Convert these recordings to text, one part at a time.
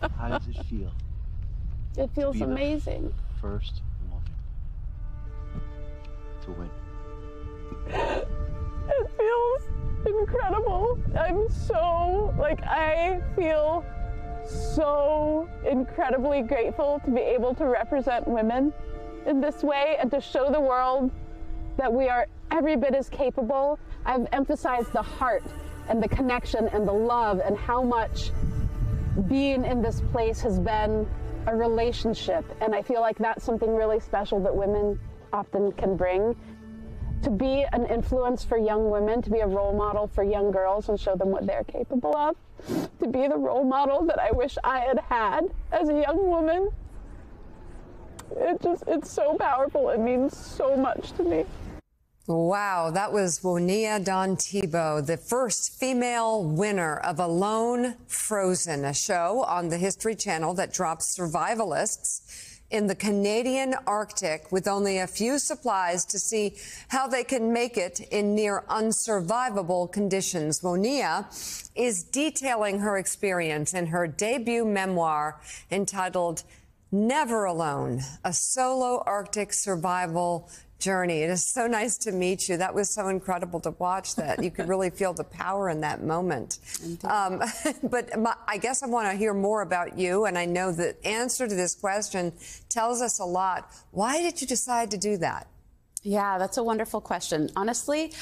How does it feel? It feels amazing. First woman to win. It feels incredible. I'm so, like, I feel so incredibly grateful to be able to represent women in this way and to show the world that we are every bit as capable. I've emphasized the heart and the connection and the love and how much being in this place has been a relationship. And I feel like that's something really special that women often can bring. To be an influence for young women, to be a role model for young girls and show them what they're capable of, to be the role model that I wish I had had as a young woman. It just, it's so powerful. It means so much to me. Wow, that was Woniya Dawn Thibeault, the first female winner of Alone Frozen, a show on the History Channel that drops survivalists in the Canadian Arctic with only a few supplies to see how they can make it in near unsurvivable conditions. Woniya is detailing her experience in her debut memoir entitled Never Alone, a solo Arctic survival journey. It is so nice to meet you. That was so incredible to watch that. You could really feel the power in that moment. Um, but my, I guess I want to hear more about you. And I know the answer to this question tells us a lot. Why did you decide to do that? Yeah, that's a wonderful question. Honestly,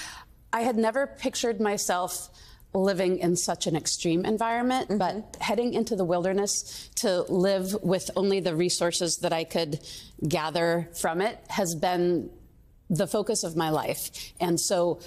I had never pictured myself living in such an extreme environment, Mm-hmm. but heading into the wilderness to live with only the resources that I could gather from it has been the focus of my life. And so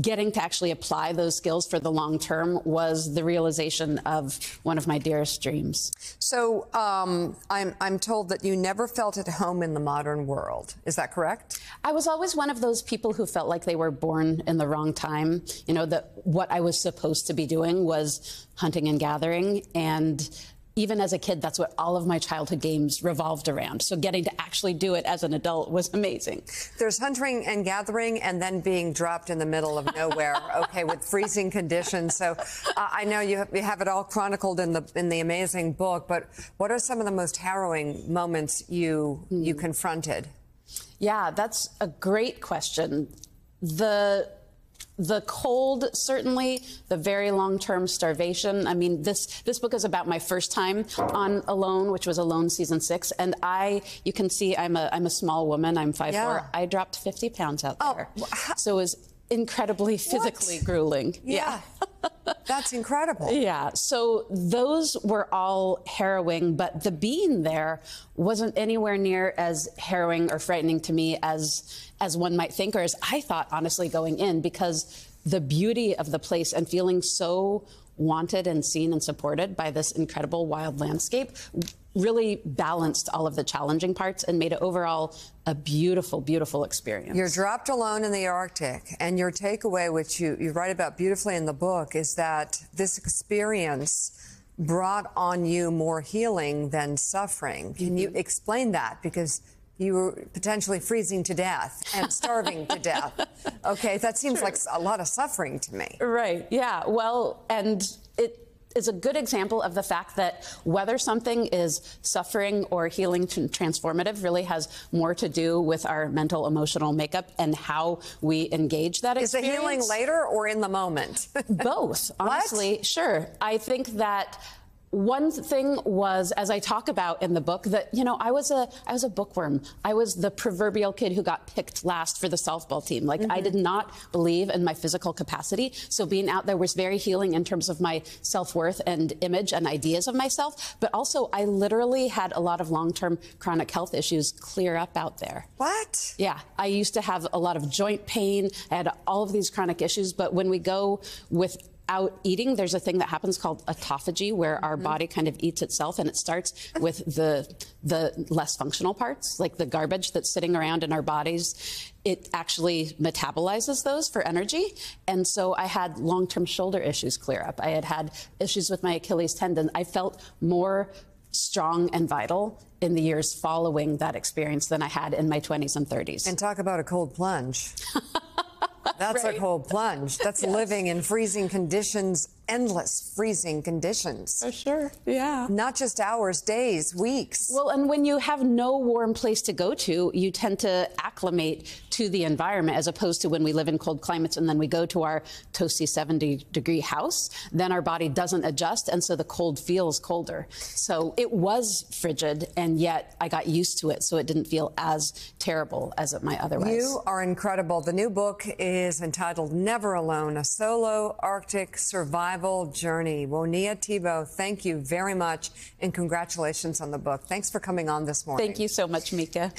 getting to actually apply those skills for the long term was the realization of one of my dearest dreams. So um, I'm, I'm told that you never felt at home in the modern world. Is that correct? I was always one of those people who felt like they were born in the wrong time. You know, that what I was supposed to be doing was hunting and gathering. And even as a kid, that's what all of my childhood games revolved around. So getting to actually do it as an adult was amazing. There's hunting and gathering and then being dropped in the middle of nowhere, okay, with freezing conditions. So uh, I know you have, you have it all chronicled in the in the amazing book, but what are some of the most harrowing moments you you confronted? Yeah, that's a great question. The the cold, certainly, the very long-term starvation. I mean, this this book is about my first time on Alone, which was Alone season six, and I, you can see, I'm a I'm a small woman. I'm five Yeah. four. I dropped 50 pounds out Oh, there, wh- so it was incredibly physically grueling. Yeah. That's incredible. Yeah, so those were all harrowing, but the being there wasn't anywhere near as harrowing or frightening to me as as one might think, or as I thought, honestly, going in, because the beauty of the place and feeling so wanted and seen and supported by this incredible wild landscape really balanced all of the challenging parts and made it overall a beautiful, beautiful experience. You're dropped alone in the Arctic, and your takeaway, which you, you write about beautifully in the book, is that this experience brought on you more healing than suffering. Can you mm-hmm. explain that? Because you were potentially freezing to death and starving to death. Okay, that seems like a lot of suffering to me. Right. Yeah. Well, and it is a good example of the fact that whether something is suffering or healing transformative really has more to do with our mental emotional makeup and how we engage that Is the experience. healing later or in the moment? Both, honestly, sure. I think that one thing was, as I talk about in the book, that you know I was a I was a bookworm. I was the proverbial kid who got picked last for the softball team. Like I did mm-hmm. not believe in my physical capacity, so being out there was very healing in terms of my self worth and image and ideas of myself. But also, I literally had a lot of long term chronic health issues clear up out there. what? Yeah, I used to have a lot of joint pain. I had all of these chronic issues. But when we go without eating, there's a thing that happens called autophagy, where our mm-hmm. body kind of eats itself, and it starts with the the less functional parts, like the garbage that's sitting around in our bodies. It actually metabolizes those for energy, and so I had long-term shoulder issues clear up. I had had issues with my Achilles tendon. I felt more strong and vital in the years following that experience than I had in my 20s and 30s. And talk about a cold plunge. That's a cold plunge. That's living in freezing conditions endless freezing conditions. For sure. Yeah. Not just hours, days, weeks. Well, and when you have no warm place to go to, you tend to acclimate to the environment as opposed to when we live in cold climates and then we go to our toasty 70 degree house, then our body doesn't adjust. And so the cold feels colder. So it was frigid, and yet I got used to it. So it didn't feel as terrible as it might otherwise. You are incredible. The new book is entitled Never Alone A Solo Arctic Survival Journey. Woniya Thibeault, thank you very much and congratulations on the book. Thanks for coming on this morning. Thank you so much, Mika.